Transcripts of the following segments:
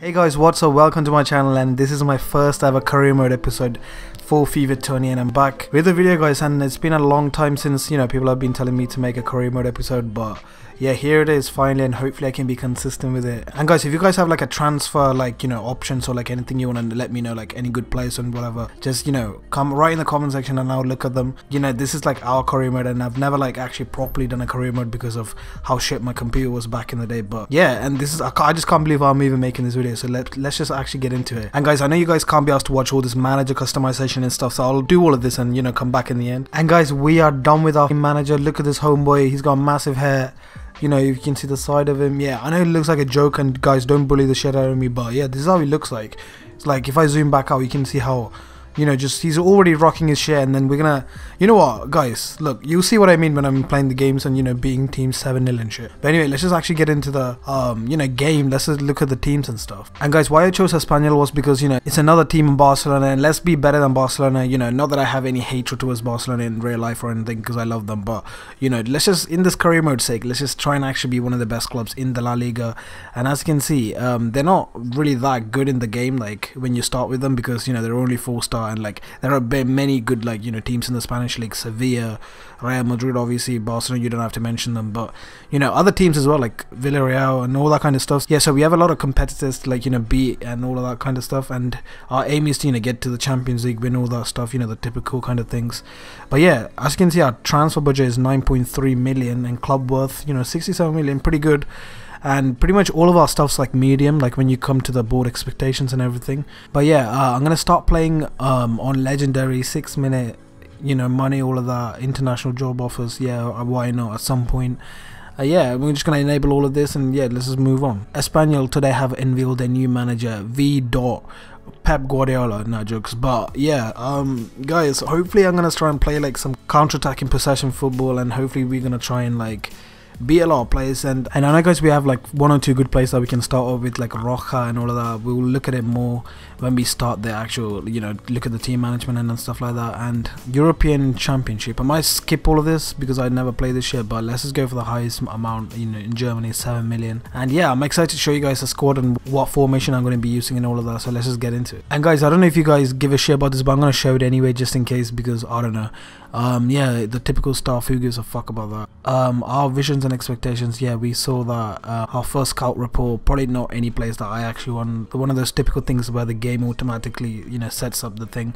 Hey guys, what's up? Welcome to my channel and this is my first ever career mode episode for FIFA 20 and I'm back with a video guys and it's been a long time since, you know, people have been telling me to make a career mode episode but yeah here it is finally and hopefully I can be consistent with it. And guys if you guys have like a transfer like you know options or like anything you want to let me know like any good players and whatever just you know come right in the comment section and I'll look at them. You know this is like our career mode and I've never like actually properly done a career mode because of how shit my computer was back in the day but yeah and this is I, just can't believe I'm even making this video so let, let's just actually get into it. And guys I know you guys can't be asked to watch all this manager customization and stuff so I'll do all of this and you know come back in the end. And guys we are done with our manager. Look at this homeboy he's got massive hair you know you can see the side of him. Yeah i know it looks like a joke and guys don't bully the shit out of me but yeah this is how he looks like. It's like if i zoom back out you can see how you know just he's already rocking his share, and then we're gonna you know what guys look you'll see what i mean when i'm playing the games and you know being team 7-0 and shit. But anyway let's just actually get into the um you know game. Let's just look at the teams and stuff. And guys why i chose espanyol was because you know it's another team in barcelona and let's be better than barcelona. You know not that i have any hatred towards barcelona in real life or anything because i love them but you know let's just in this career mode sake let's just try and actually be one of the best clubs in the la liga. And as you can see um they're not really that good in the game like when you start with them because you know they're only four star and like there are many good like you know teams in the Spanish league, Sevilla, Real Madrid, obviously Barcelona. You don't have to mention them, but you know other teams as well like Villarreal and all that kind of stuff. Yeah, so we have a lot of competitors to, like you know beat and all of that kind of stuff. And our aim is to you know get to the Champions League, win all that stuff. You know the typical kind of things. But yeah, as you can see, our transfer budget is 9.3 million and club worth you know 67 million, pretty good and pretty much all of our stuff's like medium like when you come to the board expectations and everything but yeah uh, i'm gonna start playing um, on legendary six minute you know money all of that international job offers yeah uh, why not at some point uh, yeah, we're just gonna enable all of this and yeah, let's just move on. Espanyol today have unveiled their new manager V. Dot Pep Guardiola, no jokes, but yeah, um, guys, hopefully I'm gonna try and play like some counter-attacking possession football, and hopefully we're gonna try and like be a lot of players and and I know guys we have like one or two good players that we can start off with like Roca and all of that. We'll look at it more when we start the actual you know look at the team management and stuff like that and European Championship. I might skip all of this because I never play this shit but let's just go for the highest amount you know in Germany 7 million. And yeah I'm excited to show you guys the squad and what formation I'm going to be using and all of that so let's just get into it. And guys I don't know if you guys give a shit about this but I'm going to show it anyway just in case because I don't know. Um yeah the typical stuff who gives a fuck about that? Um our visions and expectations yeah we saw that uh, our first scout report probably not any place that I actually won. one of those typical things where the game automatically you know sets up the thing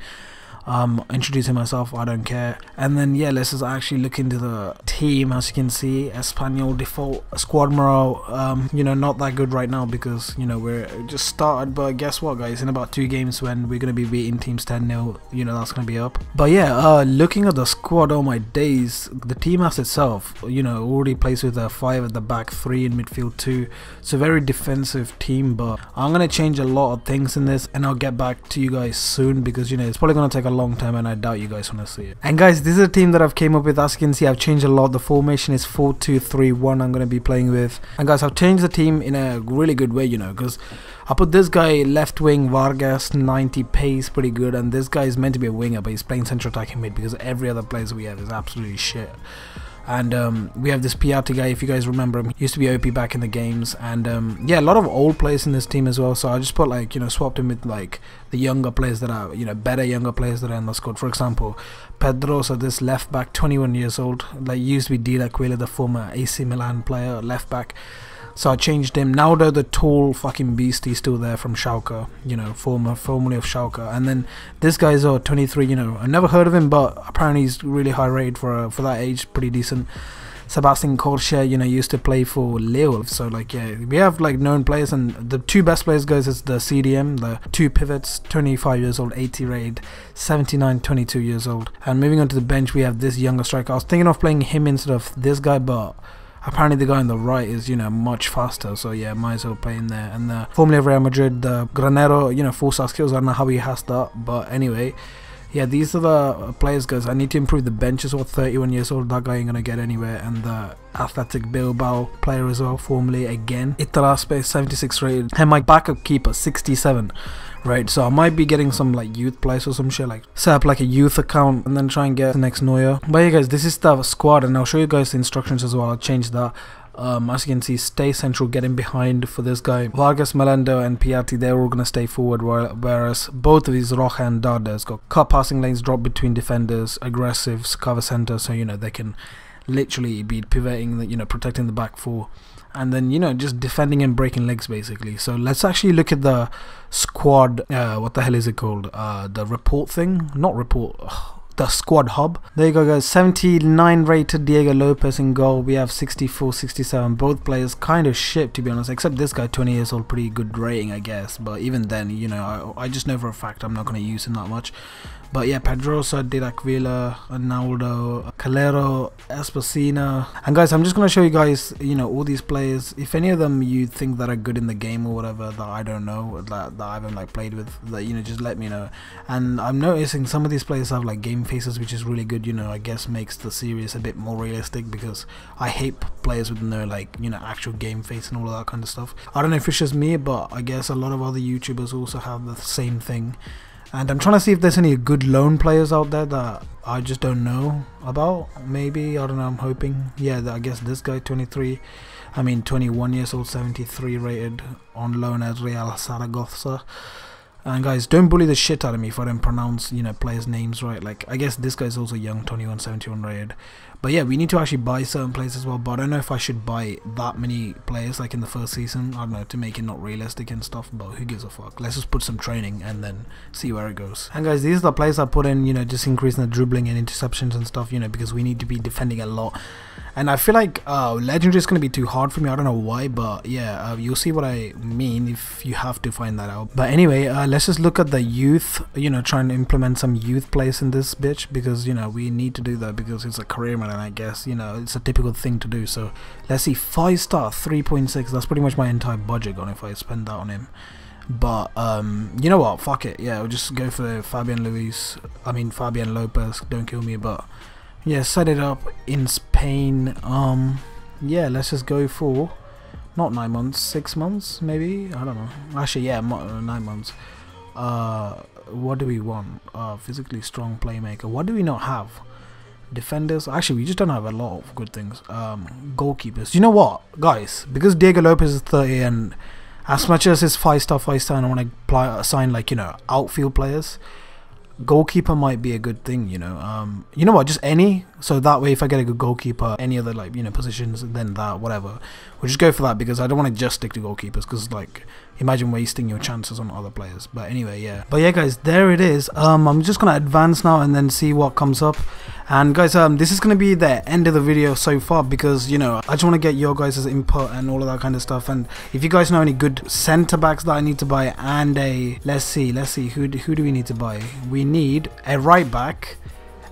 um, introducing myself, I don't care. And then yeah, let's just actually look into the team. As you can see, Espanyol default squad morale, um, you know, not that good right now because you know we're just started. But guess what, guys? In about two games, when we're gonna be beating teams 10 0 you know that's gonna be up. But yeah, uh, looking at the squad, oh my days, the team as itself, you know, already plays with a five at the back, three in midfield, two. It's a very defensive team, but I'm gonna change a lot of things in this, and I'll get back to you guys soon because you know it's probably gonna take a long time and I doubt you guys want to see it. And guys, this is a team that I've came up with. As you can see, I've changed a lot. The formation is 4-2-3-1 I'm going to be playing with. And guys, I've changed the team in a really good way, you know, because I put this guy left wing, Vargas, 90 pace, pretty good. And this guy is meant to be a winger, but he's playing central attacking mid because every other player we have is absolutely shit and um, we have this Piatti guy if you guys remember him. He used to be OP back in the games. And um, yeah a lot of old players in this team as well. So I just put like you know swapped him with like the younger players that are you know better younger players that are in the squad. For example Pedrosa this left back 21 years old like used to be Dídac Vilà the former AC Milan player left back so I changed him. Now the tall fucking beast, he's still there from Schalke, you know, former formerly of Schalke. And then this guy's uh, 23, you know, I never heard of him, but apparently he's really high rated for uh, for that age, pretty decent. Sebastian Corchia, you know, used to play for Lille. So like yeah, we have like known players and the two best players guys is the CDM, the two pivots, 25 years old, 80 rated, 79, 22 years old. And moving on to the bench, we have this younger striker. I was thinking of playing him instead of this guy, but apparently the guy on the right is you know much faster so yeah might as well play in there and the formerly of Real Madrid the Granero you know four star skills I don't know how he has that but anyway yeah these are the players guys I need to improve the bench as well 31 years old that guy ain't gonna get anywhere and the Athletic Bilbao player as well formerly again Iturraspe 76 rated and my backup keeper 67 right? So I might be getting some like youth players or some shit, like set up like a youth account and then try and get the next Neuer. But yeah, guys, this is the squad, and I'll show you guys the instructions as well. I'll change that. Um, as you can see, stay central, getting behind for this guy. Vargas, Melendo, and Piatti, they're all going to stay forward, whereas both of these, Roca and Darder, got cut passing lanes, drop between defenders, aggressives, cover center, so, you know, they can literally be pivoting, you know, protecting the back four. And then you know just defending and breaking legs basically. So let's actually look at the squad uh, what the hell is it called? Uh, the report thing? Not report ugh, the squad hub. There you go guys. 79 rated Diego Lopez in goal. We have 64 67 both players kind of shit to be honest except this guy 20 years old pretty good rating I guess. But even then you know I, I just know for a fact I'm not going to use him that much but yeah, Pedrosa, Aquila, Arnaldo, Calero, Espacina. And guys, I'm just going to show you guys, you know, all these players. If any of them you think that are good in the game or whatever that I don't know, that, that I haven't like played with, that, you know, just let me know. And I'm noticing some of these players have like game faces, which is really good, you know, I guess makes the series a bit more realistic because I hate players with no like, you know, actual game face and all that kind of stuff. I don't know if it's just me, but I guess a lot of other YouTubers also have the same thing and I'm trying to see if there's any good lone players out there that I just don't know about. Maybe I don't know I'm hoping. Yeah I guess this guy 23 I mean 21 years old 73 rated on loan at Real Zaragoza. And guys don't bully the shit out of me if I don't pronounce you know players names right. Like I guess this guy's also young 21 71 rated but yeah, we need to actually buy certain players as well. But I don't know if I should buy that many players like in the first season. I don't know to make it not realistic and stuff. But who gives a fuck? Let's just put some training and then see where it goes. And guys, these are the players I put in. You know, just increasing the dribbling and interceptions and stuff. You know, because we need to be defending a lot. And I feel like uh, legendary is gonna be too hard for me. I don't know why, but yeah, uh, you'll see what I mean if you have to find that out. But anyway, uh, let's just look at the youth. You know, trying to implement some youth plays in this bitch because you know we need to do that because it's a career mode I guess you know it's a typical thing to do. So let's see 5 star 3.6 that's pretty much my entire budget on if I spend that on him. But um you know what fuck it yeah I'll just go for Fabian Luis I mean Fabian Lopez don't kill me but yeah set it up in Spain um yeah let's just go for not nine months six months maybe? I don't know. Actually yeah nine months. Uh what do we want? Uh physically strong playmaker. What do we not have defenders. Actually, we just don't have a lot of good things. Um, goalkeepers. You know what, guys? Because Diego Lopez is 30 and as much as his five star, five star, I want to sign like you know outfield players. Goalkeeper might be a good thing, you know. Um, you know what? Just any. So that way, if I get a good goalkeeper, any other like you know positions, then that whatever. We'll just go for that because I don't want to just stick to goalkeepers because like imagine wasting your chances on other players. But anyway, yeah. But yeah, guys, there it is. Um, I'm just gonna advance now and then see what comes up and guys um this is gonna be the end of the video so far because you know I just want to get your guys' input and all of that kind of stuff and if you guys know any good center backs that I need to buy and a let's see let's see who, who do we need to buy we need a right back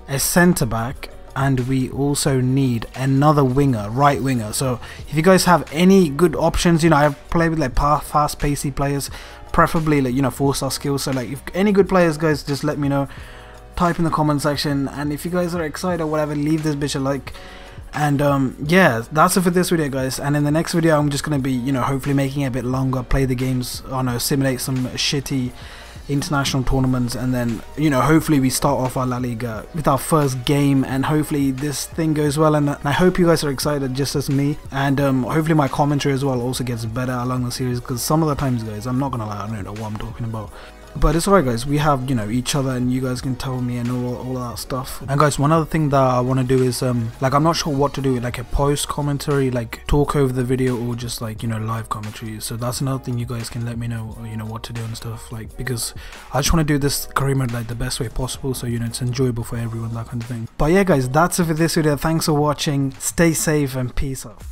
a center back and we also need another winger right winger. So if you guys have any good options you know I've played with like fast pacey players preferably like you know four star skills. So like if any good players guys just let me know. Type in the comment section and if you guys are excited or whatever leave this bitch a like. And um, yeah that's it for this video guys. And in the next video I'm just gonna be you know hopefully making it a bit longer play the games I know simulate some shitty international tournaments and then you know hopefully we start off our La Liga with our first game and hopefully this thing goes well and I hope you guys are excited just as me. And um, hopefully my commentary as well also gets better along the series because some of the times guys I'm not gonna lie I don't know what I'm talking about but it's alright guys. We have you know each other and you guys can tell me and all, all that stuff. And guys one other thing that I want to do is um like I'm not sure what to do like a post commentary like talk over the video or just like you know live commentary. So that's another thing you guys can let me know you know what to do and stuff like because I just want to do this career mode like the best way possible so you know it's enjoyable for everyone that kind of thing. But yeah guys that's it for this video. Thanks for watching. Stay safe and peace out